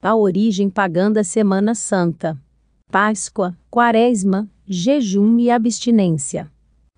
A origem pagã da Semana Santa. Páscoa, Quaresma, jejum e abstinência.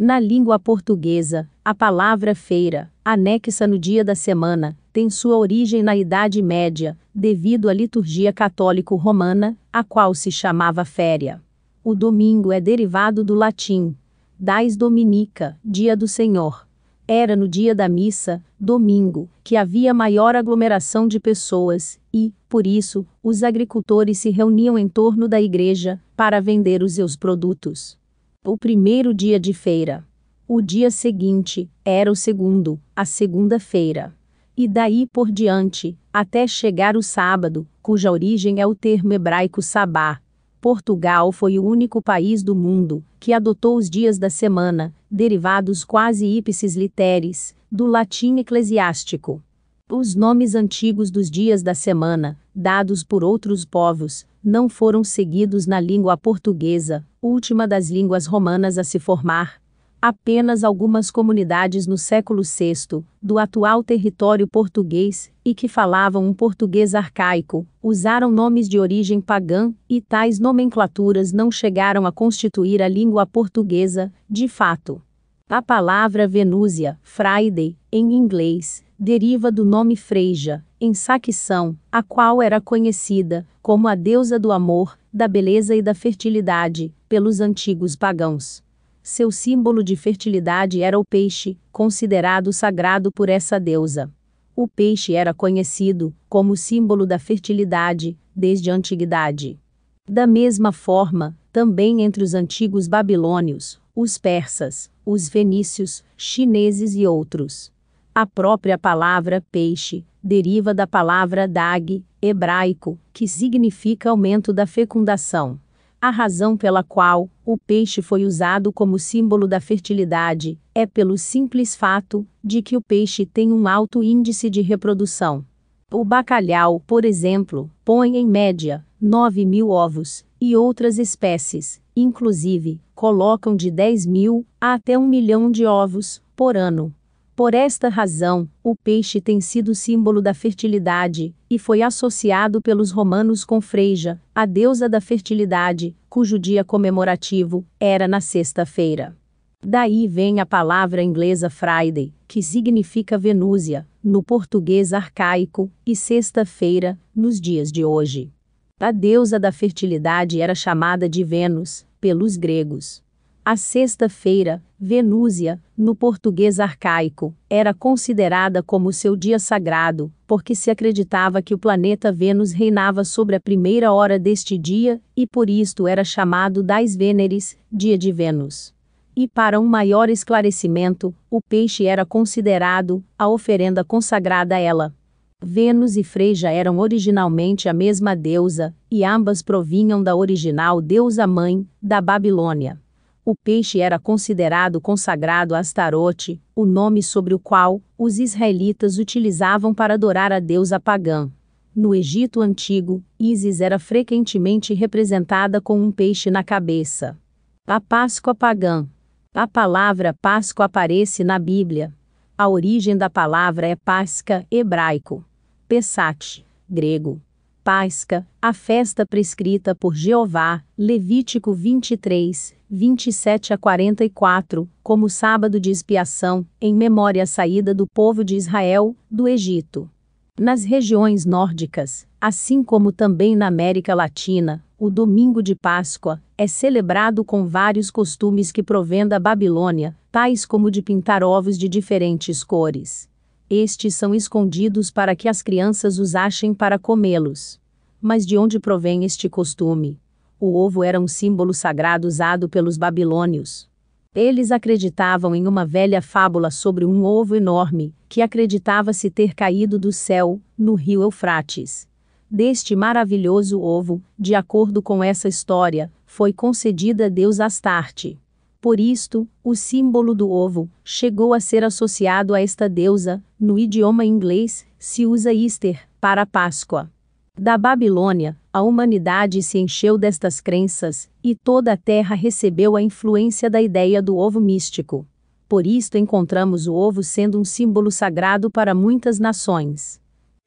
Na língua portuguesa, a palavra feira, anexa no dia da semana, tem sua origem na Idade Média, devido à liturgia católico-romana, a qual se chamava féria. O domingo é derivado do latim Dais Dominica, dia do Senhor. Era no dia da missa, domingo, que havia maior aglomeração de pessoas, e, por isso, os agricultores se reuniam em torno da igreja para vender os seus produtos. O primeiro dia de feira. O dia seguinte era o segundo, a segunda-feira. E daí por diante, até chegar o sábado, cuja origem é o termo hebraico sabá, Portugal foi o único país do mundo que adotou os dias da semana, derivados quase ipsis literis, do latim eclesiástico. Os nomes antigos dos dias da semana, dados por outros povos, não foram seguidos na língua portuguesa, última das línguas romanas a se formar, Apenas algumas comunidades no século VI, do atual território português, e que falavam um português arcaico, usaram nomes de origem pagã, e tais nomenclaturas não chegaram a constituir a língua portuguesa, de fato. A palavra Venúzia, Friday, em inglês, deriva do nome Freja, em Saxão, a qual era conhecida como a deusa do amor, da beleza e da fertilidade, pelos antigos pagãos. Seu símbolo de fertilidade era o peixe, considerado sagrado por essa deusa. O peixe era conhecido como símbolo da fertilidade desde a antiguidade. Da mesma forma, também entre os antigos babilônios, os persas, os fenícios, chineses e outros. A própria palavra peixe deriva da palavra dag, hebraico, que significa aumento da fecundação. A razão pela qual o peixe foi usado como símbolo da fertilidade é pelo simples fato de que o peixe tem um alto índice de reprodução. O bacalhau, por exemplo, põe em média 9 mil ovos, e outras espécies, inclusive, colocam de 10 mil a até 1 milhão de ovos por ano. Por esta razão, o peixe tem sido símbolo da fertilidade, e foi associado pelos romanos com Freja, a deusa da fertilidade, cujo dia comemorativo era na sexta-feira. Daí vem a palavra inglesa Friday, que significa Venúzia, no português arcaico, e sexta-feira, nos dias de hoje. A deusa da fertilidade era chamada de Vênus, pelos gregos. A sexta-feira, Venúzia, no português arcaico, era considerada como seu dia sagrado, porque se acreditava que o planeta Vênus reinava sobre a primeira hora deste dia, e por isto era chamado das Vêneres, dia de Vênus. E para um maior esclarecimento, o peixe era considerado a oferenda consagrada a ela. Vênus e Freja eram originalmente a mesma deusa, e ambas provinham da original deusa mãe, da Babilônia. O peixe era considerado consagrado a Astarote, o nome sobre o qual os israelitas utilizavam para adorar a deusa pagã. No Egito Antigo, Ísis era frequentemente representada com um peixe na cabeça. A Páscoa pagã. A palavra Páscoa aparece na Bíblia. A origem da palavra é Pásca, hebraico. Pesach, grego. Páscoa, a festa prescrita por Jeová, Levítico 23, 27 a 44, como sábado de expiação, em memória à saída do povo de Israel do Egito. Nas regiões nórdicas, assim como também na América Latina, o domingo de Páscoa é celebrado com vários costumes que provêm da Babilônia, tais como de pintar ovos de diferentes cores. Estes são escondidos para que as crianças os achem para comê-los. Mas de onde provém este costume? O ovo era um símbolo sagrado usado pelos babilônios. Eles acreditavam em uma velha fábula sobre um ovo enorme, que acreditava-se ter caído do céu, no rio Eufrates. Deste maravilhoso ovo, de acordo com essa história, foi concedida a Deus Astarte. Por isto, o símbolo do ovo chegou a ser associado a esta deusa, no idioma inglês, se usa Easter, para Páscoa. Da Babilônia, a humanidade se encheu destas crenças, e toda a terra recebeu a influência da ideia do ovo místico. Por isto encontramos o ovo sendo um símbolo sagrado para muitas nações.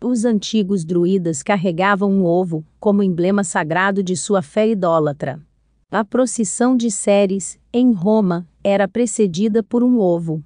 Os antigos druidas carregavam um ovo, como emblema sagrado de sua fé idólatra. A procissão de Ceres, em Roma, era precedida por um ovo.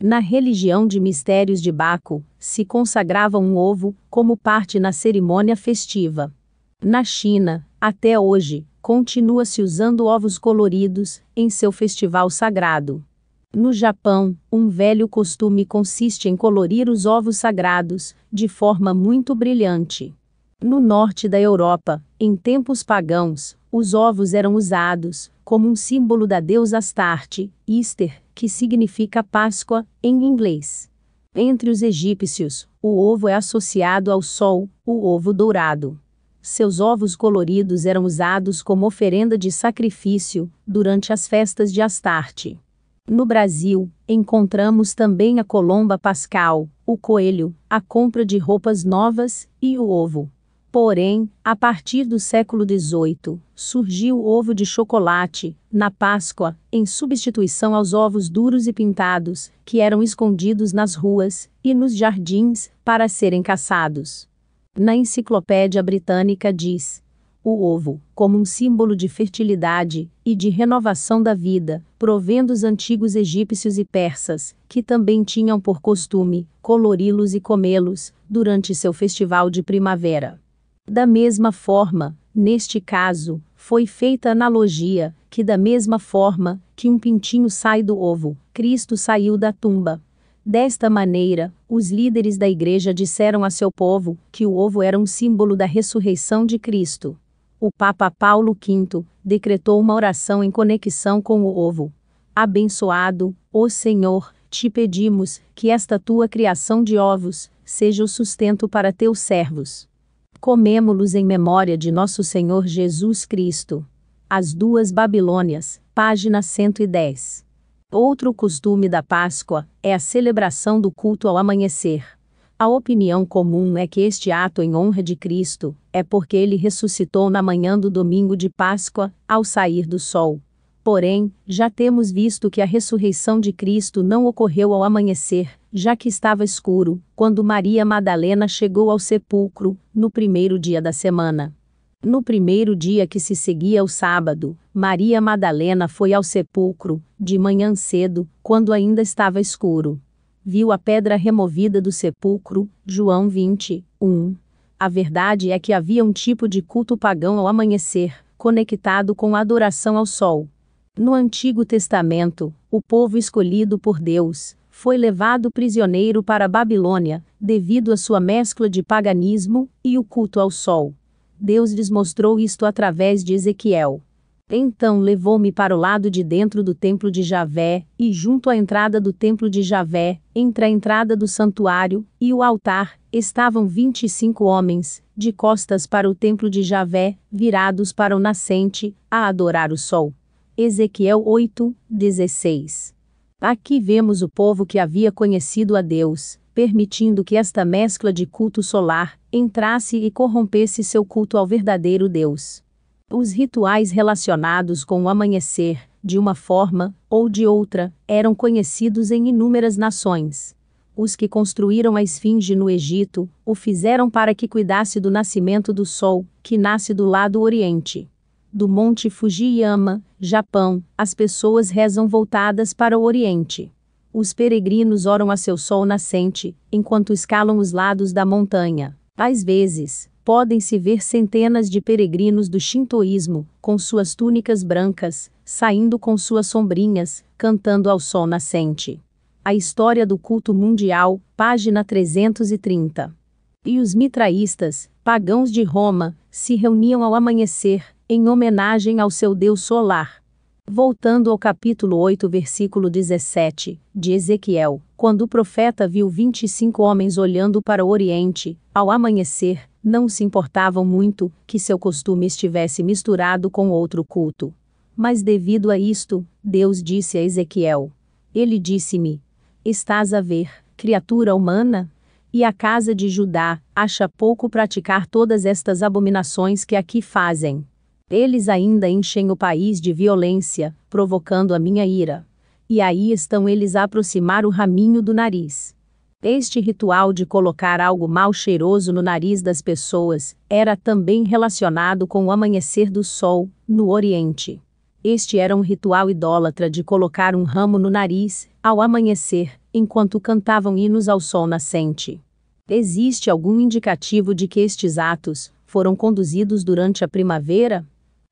Na religião de mistérios de Baco, se consagrava um ovo, como parte na cerimônia festiva. Na China, até hoje, continua-se usando ovos coloridos em seu festival sagrado. No Japão, um velho costume consiste em colorir os ovos sagrados de forma muito brilhante. No norte da Europa, em tempos pagãos, os ovos eram usados como um símbolo da deusa Astarte, Easter, que significa Páscoa em inglês. Entre os egípcios, o ovo é associado ao sol, o ovo dourado. Seus ovos coloridos eram usados como oferenda de sacrifício durante as festas de Astarte. No Brasil, encontramos também a colomba pascal, o coelho, a compra de roupas novas e o ovo. Porém, a partir do século XVIII, surgiu o ovo de chocolate, na Páscoa, em substituição aos ovos duros e pintados, que eram escondidos nas ruas e nos jardins para serem caçados. Na Enciclopédia Britânica diz: o ovo, como um símbolo de fertilidade e de renovação da vida, provém dos antigos egípcios e persas, que também tinham por costume colori-los e comê-los durante seu festival de primavera. Da mesma forma, neste caso, foi feita analogia que, da mesma forma que um pintinho sai do ovo, Cristo saiu da tumba. Desta maneira, os líderes da igreja disseram a seu povo que o ovo era um símbolo da ressurreição de Cristo. O Papa Paulo V decretou uma oração em conexão com o ovo. Abençoado, ó Senhor, te pedimos que esta tua criação de ovos seja o sustento para teus servos. Comemo-los em memória de nosso Senhor Jesus Cristo. As duas Babilônias, página 110. Outro costume da Páscoa é a celebração do culto ao amanhecer. A opinião comum é que este ato em honra de Cristo é porque ele ressuscitou na manhã do domingo de Páscoa, ao sair do sol. Porém, já temos visto que a ressurreição de Cristo não ocorreu ao amanhecer, já que estava escuro, quando Maria Madalena chegou ao sepulcro, no primeiro dia da semana. No primeiro dia que se seguia ao sábado, Maria Madalena foi ao sepulcro, de manhã cedo, quando ainda estava escuro. Viu a pedra removida do sepulcro, João 20, 1. A verdade é que havia um tipo de culto pagão ao amanhecer, conectado com a adoração ao sol. No Antigo Testamento, o povo escolhido por Deus, foi levado prisioneiro para a Babilônia, devido à sua mescla de paganismo e o culto ao sol. Deus lhes mostrou isto através de Ezequiel. Então levou-me para o lado de dentro do templo de Javé, e junto à entrada do templo de Javé, entre a entrada do santuário e o altar, estavam vinte e cinco homens, de costas para o templo de Javé, virados para o nascente, a adorar o sol. Ezequiel 8, 16. Aqui vemos o povo que havia conhecido a Deus, permitindo que esta mescla de culto solar entrasse e corrompesse seu culto ao verdadeiro Deus. Os rituais relacionados com o amanhecer, de uma forma ou de outra, eram conhecidos em inúmeras nações. Os que construíram a esfinge no Egito o fizeram para que cuidasse do nascimento do sol, que nasce do lado oriente do Monte Fujiyama, Japão, as pessoas rezam voltadas para o Oriente. Os peregrinos oram a seu sol nascente, enquanto escalam os lados da montanha. Às vezes, podem-se ver centenas de peregrinos do Shintoísmo, com suas túnicas brancas, saindo com suas sombrinhas, cantando ao sol nascente. A História do Culto Mundial, página 330. E os mitraístas, pagãos de Roma, se reuniam ao amanhecer, em homenagem ao seu Deus solar. Voltando ao capítulo 8, versículo 17, de Ezequiel, quando o profeta viu 25 homens olhando para o oriente, ao amanhecer, não se importavam muito que seu costume estivesse misturado com outro culto. Mas devido a isto, Deus disse a Ezequiel: Ele disse-me: Estás a ver, criatura humana? E a casa de Judá acha pouco praticar todas estas abominações que aqui fazem. Eles ainda enchem o país de violência, provocando a minha ira. E aí estão eles a aproximar o raminho do nariz. Este ritual de colocar algo mal cheiroso no nariz das pessoas era também relacionado com o amanhecer do sol, no Oriente. Este era um ritual idólatra de colocar um ramo no nariz, ao amanhecer, enquanto cantavam hinos ao sol nascente. Existe algum indicativo de que estes atos foram conduzidos durante a primavera?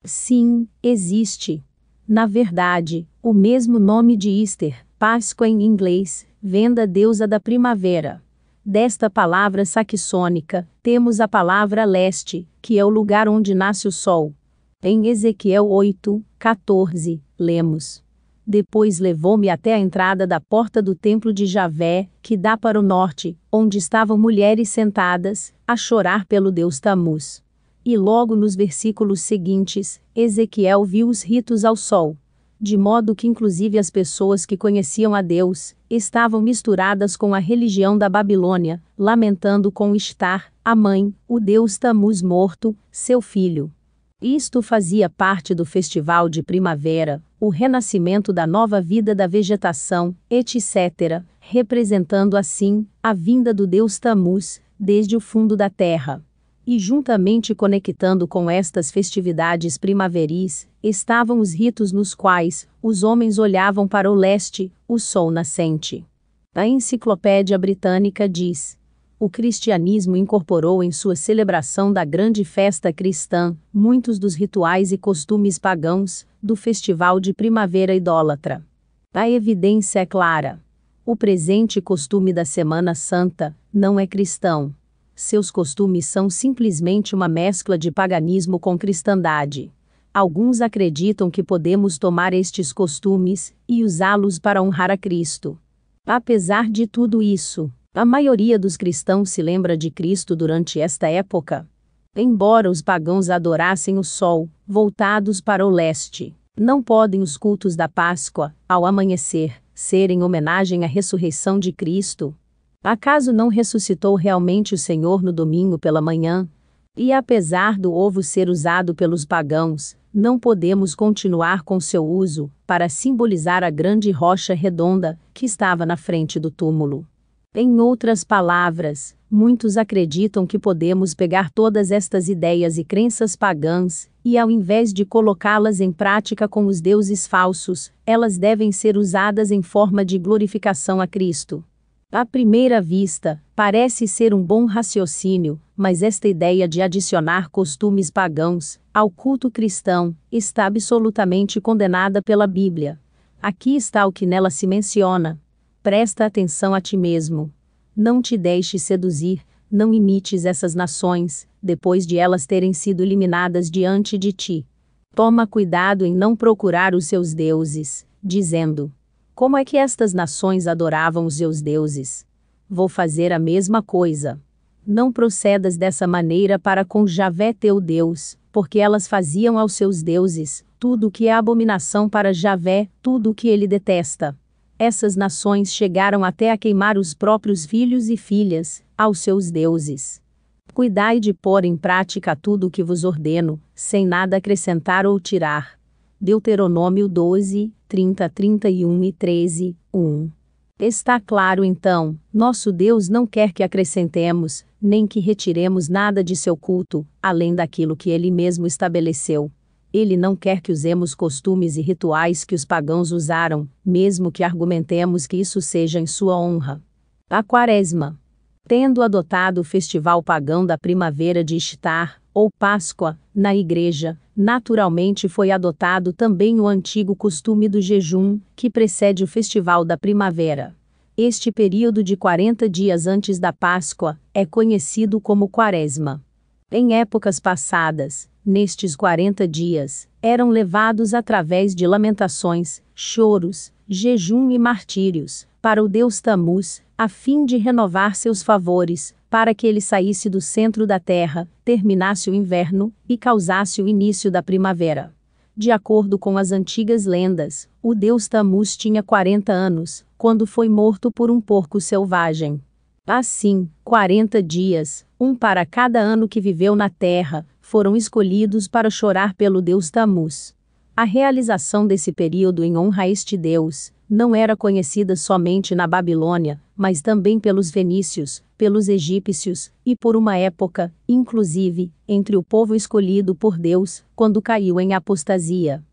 Sim, existe. Na verdade, o mesmo nome de Easter, Páscoa em inglês, vem da deusa da primavera. Desta palavra saxônica, temos a palavra leste, que é o lugar onde nasce o sol. Em Ezequiel 8, 14, lemos. Depois levou-me até a entrada da porta do templo de Javé, que dá para o norte, onde estavam mulheres sentadas, a chorar pelo deus Tamuz. E logo nos versículos seguintes, Ezequiel viu os ritos ao sol, de modo que inclusive as pessoas que conheciam a Deus estavam misturadas com a religião da Babilônia, lamentando com Estar, a mãe, o deus Tamuz morto, seu filho. Isto fazia parte do festival de primavera, o renascimento da nova vida da vegetação, etc., representando assim a vinda do deus Tamuz desde o fundo da terra. E juntamente conectando com estas festividades primaveris, estavam os ritos nos quais os homens olhavam para o leste, o sol nascente. A Enciclopédia Britânica diz: o cristianismo incorporou em sua celebração da grande festa cristã muitos dos rituais e costumes pagãos do festival de primavera idólatra. A evidência é clara. O presente costume da Semana Santa não é cristão, seus costumes são simplesmente uma mescla de paganismo com cristandade. Alguns acreditam que podemos tomar estes costumes e usá-los para honrar a Cristo. Apesar de tudo isso, a maioria dos cristãos se lembra de Cristo durante esta época. Embora os pagãos adorassem o sol, voltados para o leste, não podem os cultos da Páscoa, ao amanhecer, ser em homenagem à ressurreição de Cristo, Acaso não ressuscitou realmente o Senhor no domingo pela manhã? E apesar do ovo ser usado pelos pagãos, não podemos continuar com seu uso, para simbolizar a grande rocha redonda que estava na frente do túmulo. Em outras palavras, muitos acreditam que podemos pegar todas estas ideias e crenças pagãs, e ao invés de colocá-las em prática com os deuses falsos, elas devem ser usadas em forma de glorificação a Cristo. À primeira vista, parece ser um bom raciocínio, mas esta ideia de adicionar costumes pagãos ao culto cristão está absolutamente condenada pela Bíblia. Aqui está o que nela se menciona. Presta atenção a ti mesmo. Não te deixes seduzir, não imites essas nações, depois de elas terem sido eliminadas diante de ti. Toma cuidado em não procurar os seus deuses, dizendo: como é que estas nações adoravam os seus deuses? Vou fazer a mesma coisa. Não procedas dessa maneira para com Javé teu Deus, porque elas faziam aos seus deuses tudo o que é abominação para Javé, tudo o que ele detesta. Essas nações chegaram até a queimar os próprios filhos e filhas, aos seus deuses. Cuidai de pôr em prática tudo o que vos ordeno, sem nada acrescentar ou tirar Deuteronômio 12, 30, 31 e 13, 1. Está claro então, nosso Deus não quer que acrescentemos, nem que retiremos nada de seu culto, além daquilo que ele mesmo estabeleceu. Ele não quer que usemos costumes e rituais que os pagãos usaram, mesmo que argumentemos que isso seja em sua honra. A Quaresma. Tendo adotado o festival pagão da primavera de Ishtar, ou Páscoa, na Igreja, naturalmente foi adotado também o antigo costume do jejum, que precede o festival da primavera. Este período de 40 dias antes da Páscoa é conhecido como Quaresma. Em épocas passadas, nestes 40 dias, eram levados através de lamentações, choros, jejum e martírios, para o deus Tamuz, a fim de renovar seus favores, para que ele saísse do centro da terra, terminasse o inverno e causasse o início da primavera. De acordo com as antigas lendas, o deus Tammuz tinha 40 anos, quando foi morto por um porco selvagem. Assim, 40 dias, um para cada ano que viveu na terra, foram escolhidos para chorar pelo deus Tammuz. A realização desse período em honra a este deus não era conhecida somente na Babilônia, mas também pelos fenícios, pelos egípcios, e por uma época, inclusive, entre o povo escolhido por Deus, quando caiu em apostasia.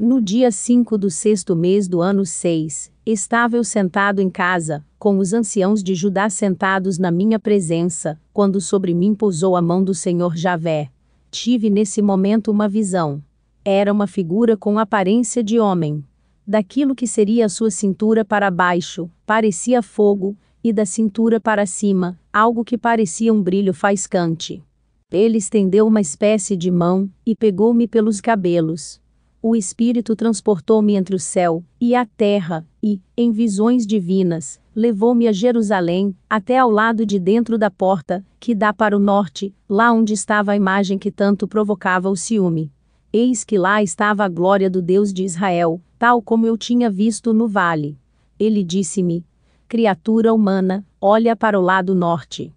No dia 5 do sexto mês do ano 6, estava eu sentado em casa, com os anciãos de Judá sentados na minha presença, quando sobre mim pousou a mão do Senhor Javé. Tive nesse momento uma visão. Era uma figura com aparência de homem, Daquilo que seria a sua cintura para baixo, parecia fogo, e da cintura para cima, algo que parecia um brilho faiscante. Ele estendeu uma espécie de mão e pegou-me pelos cabelos. O Espírito transportou-me entre o céu e a terra, e, em visões divinas, levou-me a Jerusalém, até ao lado de dentro da porta, que dá para o norte, lá onde estava a imagem que tanto provocava o ciúme. Eis que lá estava a glória do Deus de Israel, tal como eu tinha visto no vale. Ele disse-me: Criatura humana, olha para o lado norte.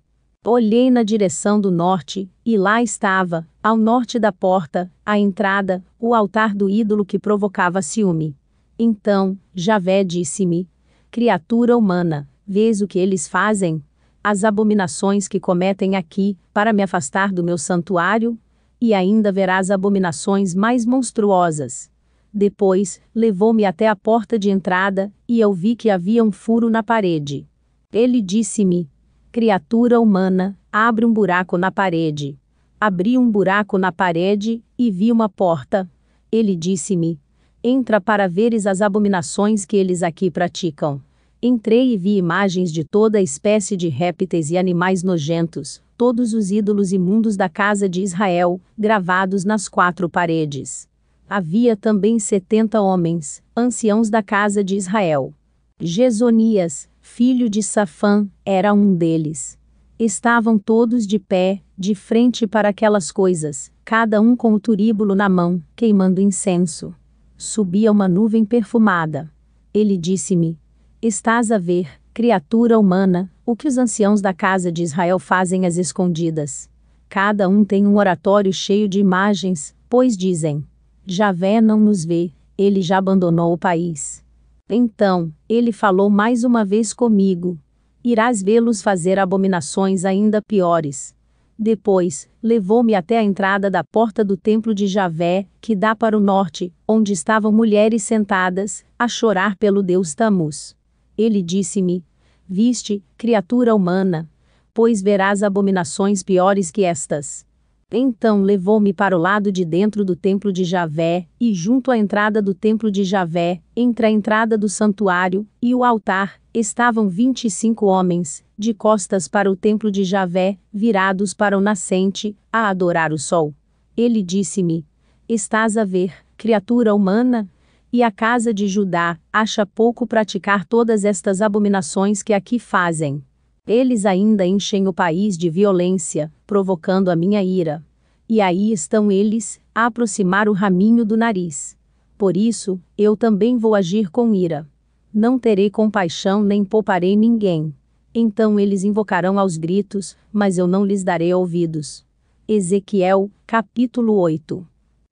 Olhei na direção do norte, e lá estava, ao norte da porta, a entrada, o altar do ídolo que provocava ciúme. Então, Javé disse-me: Criatura humana, vês o que eles fazem? As abominações que cometem aqui, para me afastar do meu santuário, e ainda verás abominações mais monstruosas. Depois, levou-me até a porta de entrada, e eu vi que havia um furo na parede. Ele disse-me: Criatura humana, abre um buraco na parede. Abri um buraco na parede, e vi uma porta. Ele disse-me: Entra para veres as abominações que eles aqui praticam. Entrei e vi imagens de toda espécie de répteis e animais nojentos, todos os ídolos imundos da casa de Israel, gravados nas quatro paredes. Havia também setenta homens, anciãos da casa de Israel. Gesonias, filho de Safã, era um deles. Estavam todos de pé, de frente para aquelas coisas, cada um com o turíbulo na mão, queimando incenso. Subia uma nuvem perfumada. Ele disse-me: Estás a ver, criatura humana, o que os anciãos da casa de Israel fazem às escondidas. Cada um tem um oratório cheio de imagens, pois dizem: Javé não nos vê, ele já abandonou o país. Então, ele falou mais uma vez comigo: Irás vê-los fazer abominações ainda piores. Depois, levou-me até a entrada da porta do templo de Javé, que dá para o norte, onde estavam mulheres sentadas, a chorar pelo deus Tamus. Ele disse-me: Viste, criatura humana, pois verás abominações piores que estas. Então levou-me para o lado de dentro do templo de Javé, e junto à entrada do templo de Javé, entre a entrada do santuário e o altar, estavam vinte e cinco homens, de costas para o templo de Javé, virados para o nascente, a adorar o sol. Ele disse-me: Estás a ver, criatura humana? E a casa de Judá acha pouco praticar todas estas abominações que aqui fazem. Eles ainda enchem o país de violência, provocando a minha ira. E aí estão eles, a aproximar o raminho do nariz. Por isso, eu também vou agir com ira. Não terei compaixão nem pouparei ninguém. Então eles invocarão aos gritos, mas eu não lhes darei ouvidos. Ezequiel, capítulo 8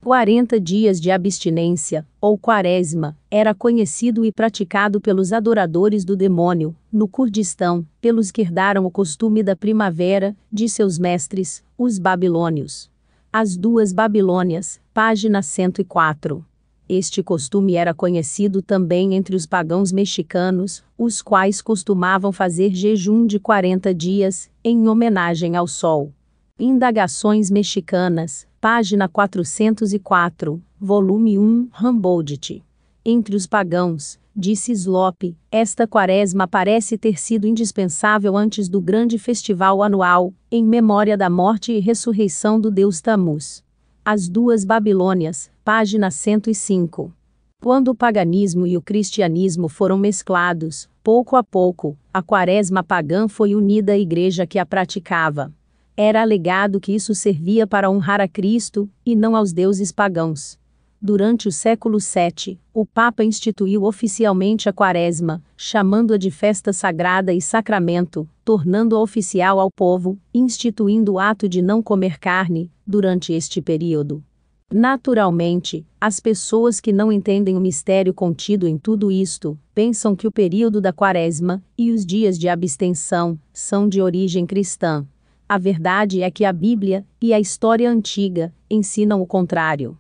40 dias de abstinência, ou quaresma, era conhecido e praticado pelos adoradores do demônio, no Kurdistão, pelos que herdaram o costume da primavera, de seus mestres, os babilônios. As duas Babilônias, página 104. Este costume era conhecido também entre os pagãos mexicanos, os quais costumavam fazer jejum de 40 dias, em homenagem ao sol. Indagações Mexicanas, página 404, volume 1, Humboldt. Entre os pagãos, disse Slope, esta quaresma parece ter sido indispensável antes do grande festival anual, em memória da morte e ressurreição do deus Tammuz. As duas Babilônias, página 105. Quando o paganismo e o cristianismo foram mesclados, pouco a pouco, a quaresma pagã foi unida à igreja que a praticava. Era alegado que isso servia para honrar a Cristo, e não aos deuses pagãos. Durante o século VII, o Papa instituiu oficialmente a Quaresma, chamando-a de festa sagrada e sacramento, tornando-a oficial ao povo, instituindo o ato de não comer carne, durante este período. Naturalmente, as pessoas que não entendem o mistério contido em tudo isto pensam que o período da Quaresma e os dias de abstenção são de origem cristã. A verdade é que a Bíblia e a história antiga ensinam o contrário.